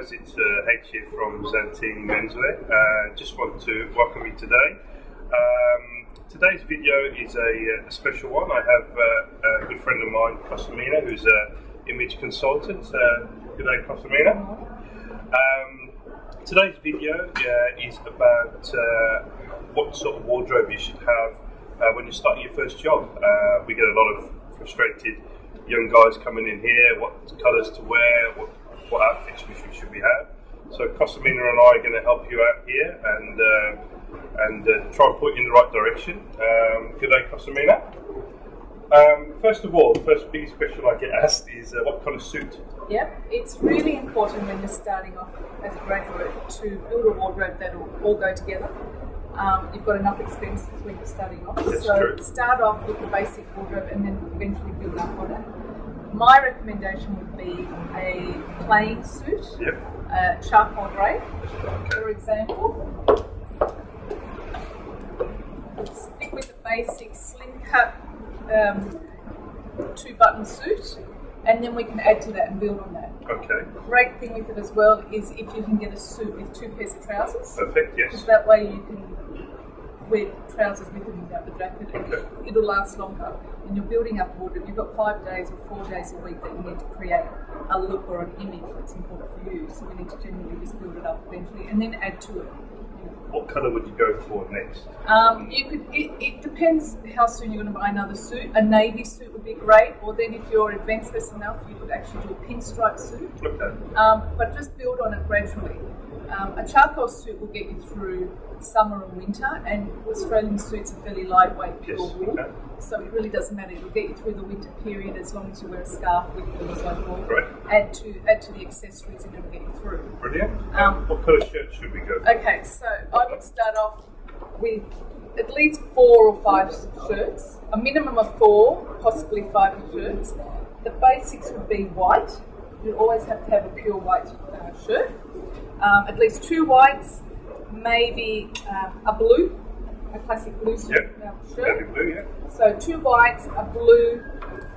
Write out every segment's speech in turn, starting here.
guys, it's uh, H here from Zantine Menswear. Uh, just want to welcome you today. Um, today's video is a, a, special one. I have uh, a good friend of mine, Cosimina, who's an image consultant. Uh, good day, Cosimina. Um, today's video uh, is about uh, what sort of wardrobe you should have uh, when you're starting your first job. we get a lot of frustrated young guys coming in here, what colours to wear, what, what outfits we should, should we have. So Cosimina and I are going to help you out here and uh, and uh, try and point you in the right direction. Um, good day, Cosimina. Um, first of all, the first biggest question I get asked is uh, what kind of suit? Yep, it's really important when you're starting off as a graduate to build a wardrobe that will all go together. Um, you've got enough expenses when you're starting off. That's so true. start off with the basic wardrobe and then eventually build up on it. My recommendation would be a plain suit, Yep. uh, charcoal grey, for example. Stick with the basic slim cut um, two button suit, and then we can add to that and build on that. Okay. Great thing with it as well is if you can get a suit with two pairs of trousers, Perfect. yes. because that way you can wear trousers with and without the jacket, and Okay. it'll last longer. And you're building up wardrobe. You've got five days or four days a week that you need to create a look or an image that's important for you. So we need to generally just build it up eventually, and then add to it. What colour would you go for next? Um, you could. It, it depends how soon you're going to buy another suit. A navy suit would be great, or then if you're adventurous enough, you could actually do a pinstripe suit. Okay. Um, but just build on it gradually. Um, a charcoal suit will get you through summer and winter, and Australian suits are fairly lightweight, pure Yes, wool. okay. So it really doesn't matter. It'll get you through the winter period as long as you wear a scarf with it and so forth. Great. Add to add to the accessories, and it'll get you through. Brilliant. Um, what colour shirt should we go for? Okay, so I would start off with at least four or five shirts, a minimum of four, possibly five shirts. The basics would be white. You always have to have a pure white uh, shirt. Um, at least two whites, maybe um, a blue, a classic blue shirt. Yep. shirt. Blue, yeah. So two whites, a blue,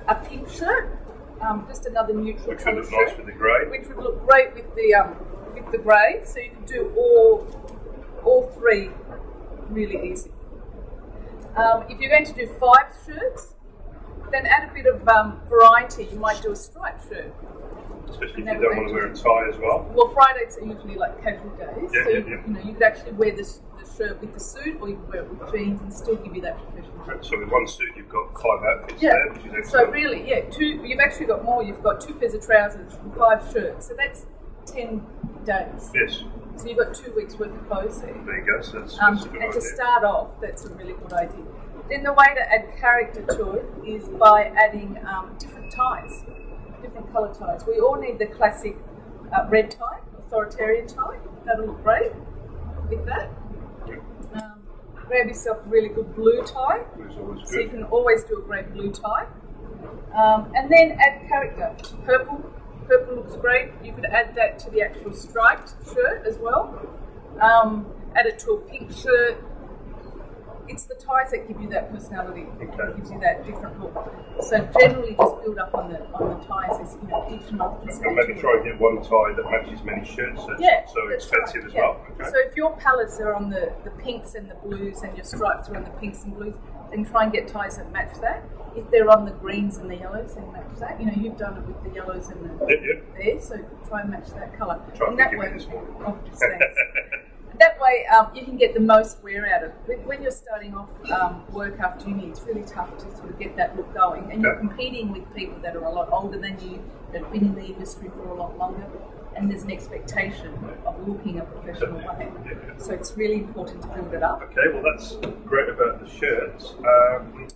a pink shirt, um, just another neutral Which would look shirt nice with the grey. which would look great with the um, with the grey. So you can do all all three really easy. Um, if you're going to do five shirts, then add a bit of um, variety. You might do a striped shirt. Especially if you don't want to wear a tie as well. Well, Fridays are usually like casual days, Yeah, so yeah, you, yeah. you know you could actually wear this the shirt with the suit, or you could wear it with jeans and still give you that professional. look. So with one suit, you've got five outfits Yeah. there, So really, yeah, two. You've actually got more. You've got two pairs of trousers and five shirts. So that's ten days. Yes. So you've got two weeks worth of clothes there. There you go. So that's, Um, that's a good and to start off, that's a really good idea. Then the way to add character to it is by adding um, different ties, different colour ties. We all need the classic uh, red tie, authoritarian tie. That'll look great with that. Um, grab yourself a really good blue tie. Always So you can always do a great blue tie. Um, and then add character. Purple. Purple looks great. You could add that to the actual striped shirt as well. Um, add it to a pink shirt. It's the ties that give you that personality. Okay. Gives you that different look. So generally, just build up on the on the ties as you know each month. And maybe try and get one tie that matches many shirts. So yeah, so expensive right, as yeah. well. Okay. So if your palettes are on the, the pinks and the blues and your stripes are on the pinks and blues, then try and get ties that match that. If they're on the greens and the yellows, then match that. You know, you've done it with the yellows and the Yeah, yeah. there, so try and match that colour. Try and and that way, this morning. oh, just thanks. that way um, you can get the most wear out of it. When- you're starting off um, work after uni, it's really tough to sort of get that look going, and you're competing with people that are a lot older than you, that have been in the industry for a lot longer, and there's an expectation of looking a professional way. So it's really important to build it up. Okay, well that's great about the shirts. Um,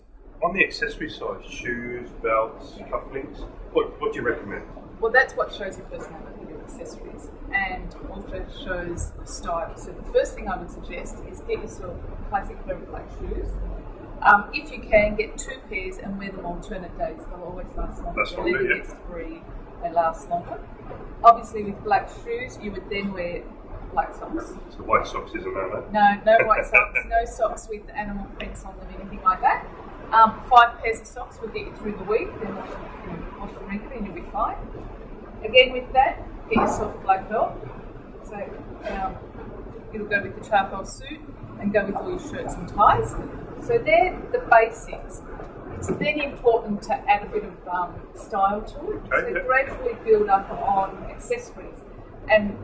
on the accessory side, shoes, belts, cufflinks. What, what do you recommend? Well, that's what shows your personality, accessories, and also shows style. So the first thing I would suggest is get yourself classic pair of black shoes. Um, if you can, get two pairs and wear them on alternate days. They'll always last longer. They're longer, leather yeah. gets free, they last longer. Obviously, with black shoes, you would then wear black socks. So white socks isn't that? No, no white socks, no socks with animal prints on them, anything like that. Um, five pairs of socks will get you through the week. Then wash, you know, wash them regularly and you'll be fine. Again, with that, get yourself a black belt. So um, it'll go with the charcoal suit and go with all your shirts and ties. So they're the basics. It's then important to add a bit of um, style to it. Okay, So gradually build up on accessories. And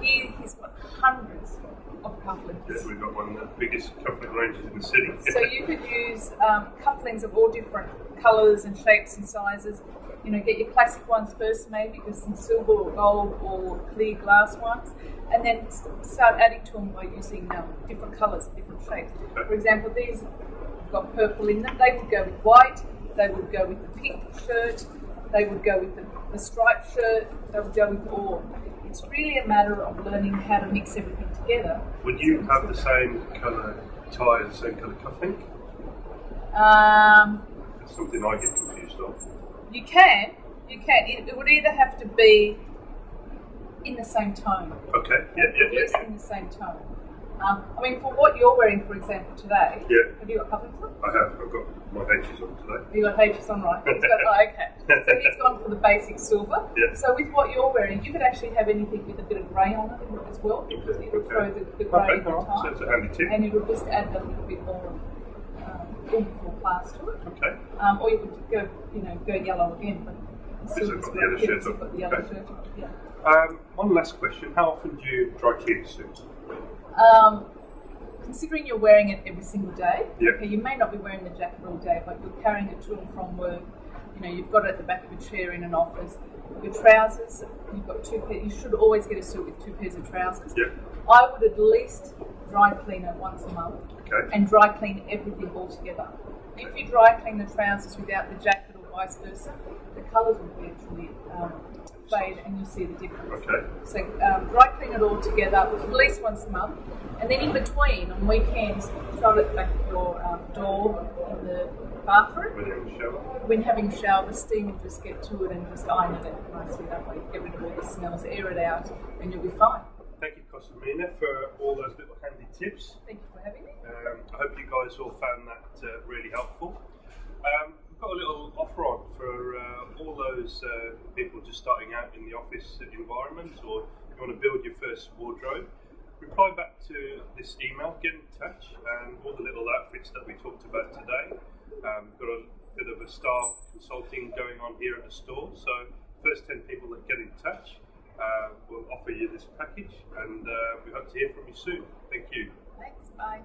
here he's got hundreds of cufflinks. Yeah, we've got one of the biggest cufflink ranges in the city. So you could use um, cufflinks of all different colours and shapes and sizes. You know, get your classic ones first, maybe with some silver or gold or clear glass ones, and then start adding to them by using um, different colours and different shapes. For example, these have got purple in them. They would go with white. They would go with the pink shirt. They would go with the, the striped shirt. They would go with all. It's really a matter of learning how to mix everything together. Would you have the same colour tie and the same colour cufflink? Um, That's something I get confused on. You can, you can. It, it would either have to be in the same tone, Okay, yeah, yeah, yeah. in the same tone. Um, I mean, for what you're wearing, for example, today, Yeah. have you got cufflinks on? I have. I've got my H's on today. Have you got H's on right? He's got, oh, okay. So he's gone for the basic silver. Yeah. So with what you're wearing, you could actually have anything with a bit of grey on it as well. Because Okay, it'll okay. throw the, the grey Okay, in the all right. So tie. it's a handy tip. And it'll just add a little bit more um, oomph or class to it. Okay. Um, or you could go, you know, go yellow again, but Because I've got the yellow shirt on. The Okay. shirt on. Yeah. Um, one last question. How often do you dry clean a suit? Um, considering you're wearing it every single day, Yeah. okay, you may not be wearing the jacket all day, but you're carrying it to and from work. You know, you've got it at the back of a chair in an office. Your trousers, you've got two pairs. You should always get a suit with two pairs of trousers. Yeah. I would at least dry clean it once a month Okay. and dry clean everything all together. If you dry clean the trousers without the jacket or vice versa, the colours will eventually um, fade and you'll see the difference. Okay. So um, dry clean it all together at least once a month, and then in between on weekends, throw it back at your um, door in the bathroom. When you're in the shower. When having a shower, the steam will just get to it and just iron it nicely that way. Get rid of all the smells, air it out, and you'll be fine. Thank you, Cosimina, for all those little handy tips. Thank you for having me. Um, I hope you guys all found that uh, really helpful. Um, we've got a little offer on for uh, all those uh, people just starting out in the office environment or you want to build your first wardrobe. Reply back to this email, get in touch, and all the little outfits that we talked about today. Um, we've got a bit of a style consulting going on here at the store. So, first 10 people that get in touch, uh, we'll offer you this package, and uh, we hope to hear from you soon. Thank you. Thanks. Bye.